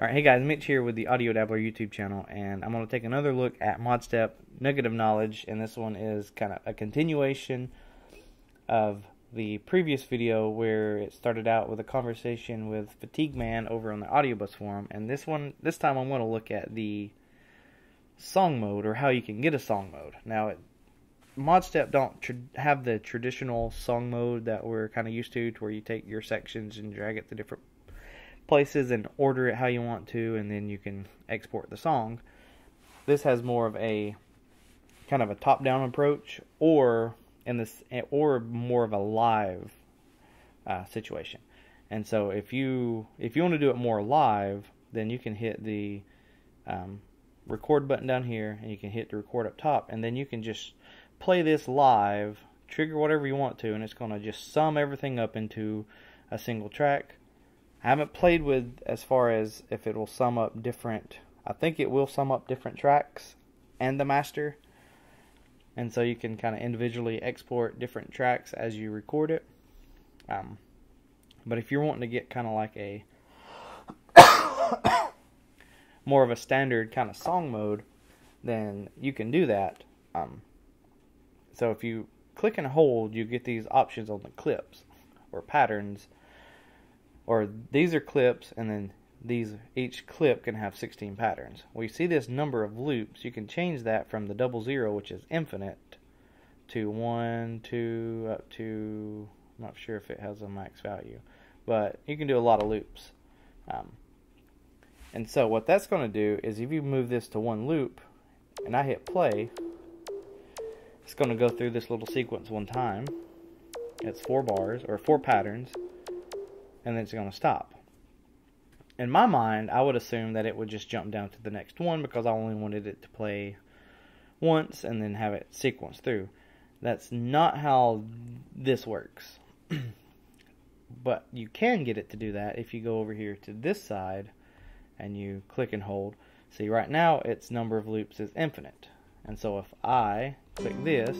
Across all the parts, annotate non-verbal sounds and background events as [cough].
Alright, hey guys, Mitch here with the Audio Dabbler YouTube channel, and I'm going to take another look at ModStep Nugget of Knowledge, and this one is kind of a continuation of the previous video where it started out with a conversation with Fatigue Man over on the Audiobus forum, and this one, this time I'm going to look at the song mode, or how you can get a song mode. Now, it, ModStep don't have the traditional song mode that we're kind of used to, to where you take your sections and drag it to different places and order it how you want to, and then you can export the song. This has more of a kind of a top-down approach, or in this, or more of a live uh, situation. And so, if you if you want to do it more live, then you can hit the um, record button down here, and you can hit the record up top, and then you can just play this live, trigger whatever you want to, and it's going to just sum everything up into a single track I haven't played with as far as if it will sum up different. I think it will sum up different tracks and the master. And so you can kind of individually export different tracks as you record it. Um, but if you're wanting to get kind of like a [coughs] more of a standard kind of song mode, then you can do that. Um, so if you click and hold, you get these options on the clips or patterns or these are clips and then these each clip can have 16 patterns. We see this number of loops. You can change that from the double zero, which is infinite, to one, two, up to. I'm not sure if it has a max value, but you can do a lot of loops. Um, and so what that's going to do is if you move this to one loop, and I hit play, it's going to go through this little sequence one time. It's four bars or four patterns and then it's going to stop. In my mind, I would assume that it would just jump down to the next one because I only wanted it to play once and then have it sequence through. That's not how this works. [clears throat] but you can get it to do that if you go over here to this side and you click and hold. See, right now its number of loops is infinite. And so if I click this,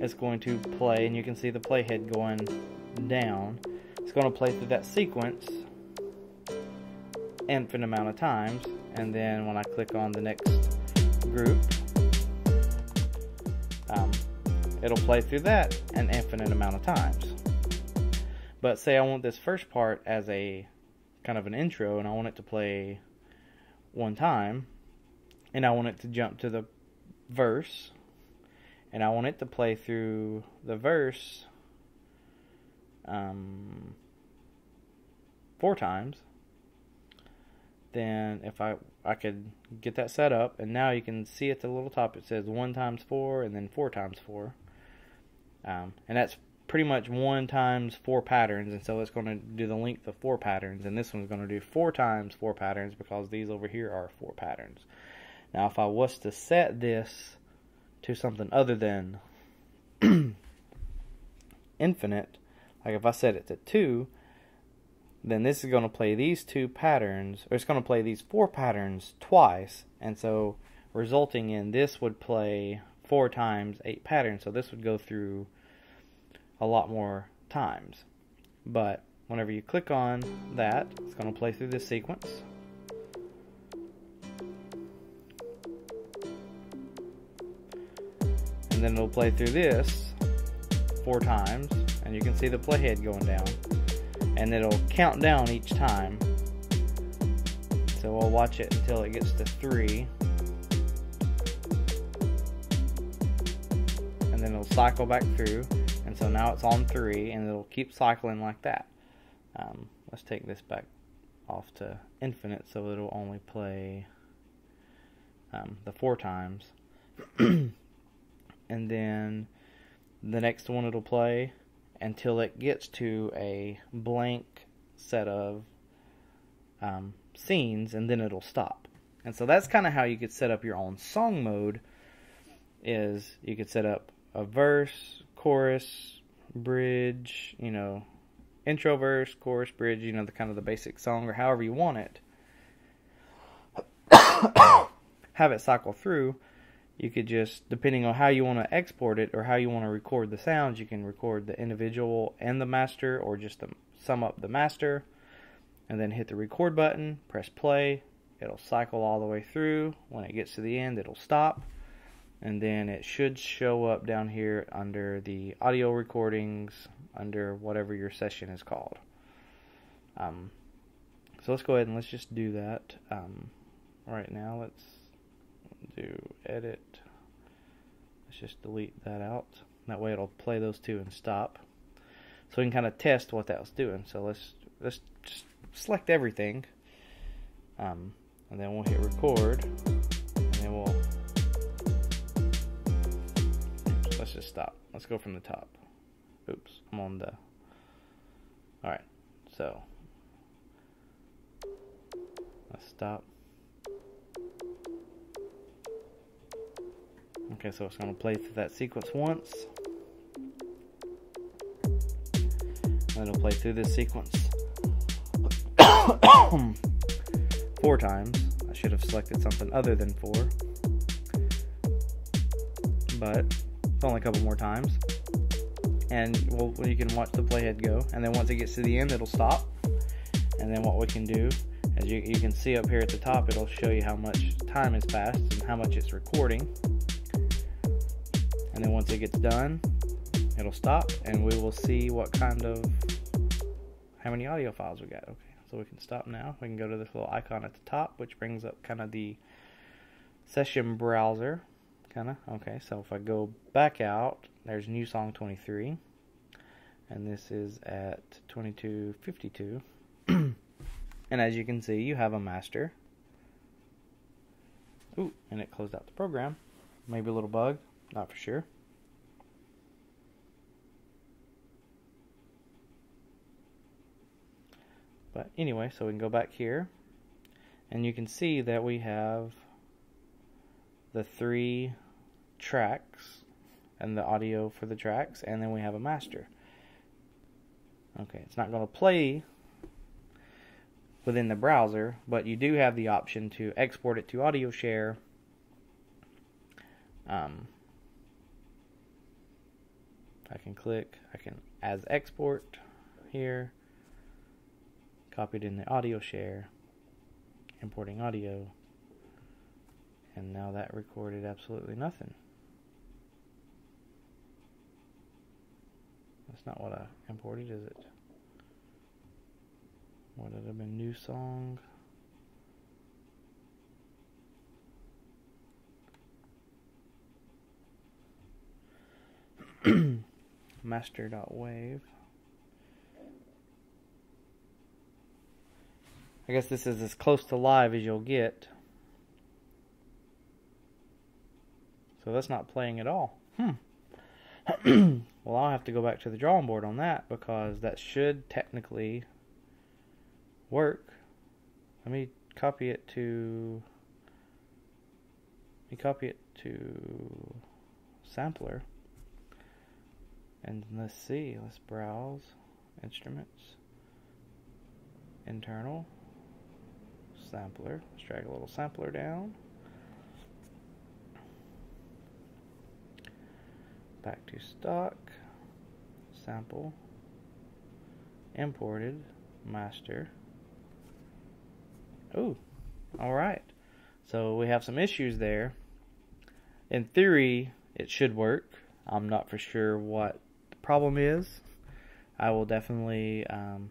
it's going to play, and you can see the playhead going down. It's going to play through that sequence infinite amount of times, and then when I click on the next group, um, it'll play through that an infinite amount of times. But say I want this first part as a kind of an intro, and I want it to play one time, and I want it to jump to the verse and I want it to play through the verse um, four times, then if I I could get that set up, and now you can see at the little top it says one times four and then four times four, um, and that's pretty much one times four patterns, and so it's going to do the length of four patterns, and this one's going to do four times four patterns because these over here are four patterns. Now, if I was to set this to something other than [clears throat] infinite, like if I set it to 2, then this is going to play these two patterns, or it's going to play these four patterns twice, and so resulting in this would play four times eight patterns, so this would go through a lot more times. But whenever you click on that, it's going to play through this sequence. And then it'll play through this four times and you can see the playhead going down. And it'll count down each time. So we'll watch it until it gets to three. And then it'll cycle back through and so now it's on three and it'll keep cycling like that. Um, let's take this back off to infinite so it'll only play um, the four times [clears throat] and then the next one it'll play until it gets to a blank set of um, scenes and then it'll stop. And so that's kind of how you could set up your own song mode is you could set up a verse, chorus, bridge, you know, intro verse, chorus, bridge, you know, the kind of the basic song or however you want it. [coughs] Have it cycle through you could just depending on how you want to export it or how you want to record the sounds you can record the individual and the master or just the, sum up the master and then hit the record button, press play. It'll cycle all the way through. When it gets to the end, it'll stop. And then it should show up down here under the audio recordings, under whatever your session is called. Um, so let's go ahead and let's just do that. Um, right now, let's do edit. Let's just delete that out. That way it'll play those two and stop. So we can kind of test what that was doing. So let's let's just select everything. Um, and then we'll hit record. And then we'll let's just stop. Let's go from the top. Oops, I'm on the Alright, so let's stop. Okay, so it's going to play through that sequence once. And it'll play through this sequence [coughs] four times. I should have selected something other than four. But it's only a couple more times. And well, you can watch the playhead go. And then once it gets to the end, it'll stop. And then what we can do, as you, you can see up here at the top, it'll show you how much time has passed and how much it's recording and then once it gets done it'll stop and we will see what kind of how many audio files we got. Okay so we can stop now. We can go to this little icon at the top which brings up kind of the session browser kind of okay so if I go back out there's new song 23 and this is at 2252 [clears throat] and as you can see you have a master. Ooh, and it closed out the program. Maybe a little bug not for sure. But anyway, so we can go back here and you can see that we have the three tracks and the audio for the tracks and then we have a master. Okay, it's not going to play within the browser, but you do have the option to export it to AudioShare. um, I can click, I can as export here, copied in the AudioShare, importing audio, and now that recorded absolutely nothing. That's not what I imported, is it? What would have been new song? master.wave. I guess this is as close to live as you'll get. So that's not playing at all. Hmm. [clears throat] well, I'll have to go back to the drawing board on that because that should technically work. Let me copy it to. Let me copy it to sampler. And let's see, let's browse instruments, internal, sampler. Let's drag a little sampler down. Back to stock, sample, imported, master. Oh, alright. So we have some issues there. In theory, it should work. I'm not for sure what problem is, I will definitely, um,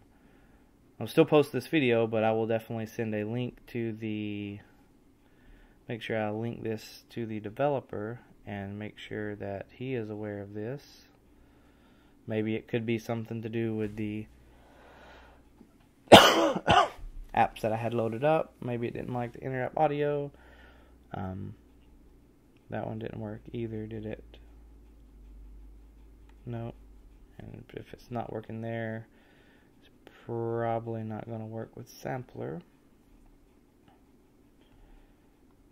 I'll still post this video, but I will definitely send a link to the, make sure I link this to the developer and make sure that he is aware of this. Maybe it could be something to do with the [coughs] apps that I had loaded up. Maybe it didn't like the inter app audio. Um, that one didn't work either, did it? No. And if it's not working there, it's probably not going to work with sampler.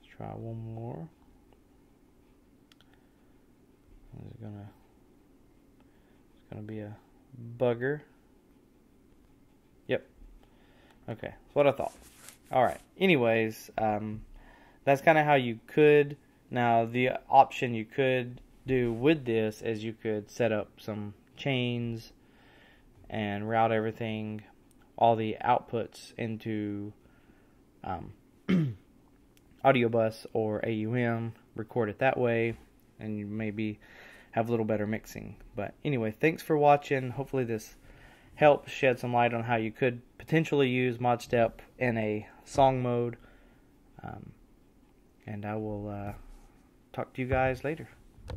Let's try one more. It's gonna it's gonna be a bugger. Yep. Okay, that's what I thought. All right. Anyways, um, that's kind of how you could. Now the option you could do with this is you could set up some chains and route everything all the outputs into um, [clears throat] Audiobus or AUM, record it that way, and you maybe have a little better mixing. But anyway, thanks for watching. Hopefully this helps shed some light on how you could potentially use ModStep in a song mode. Um, and I will uh, talk to you guys later.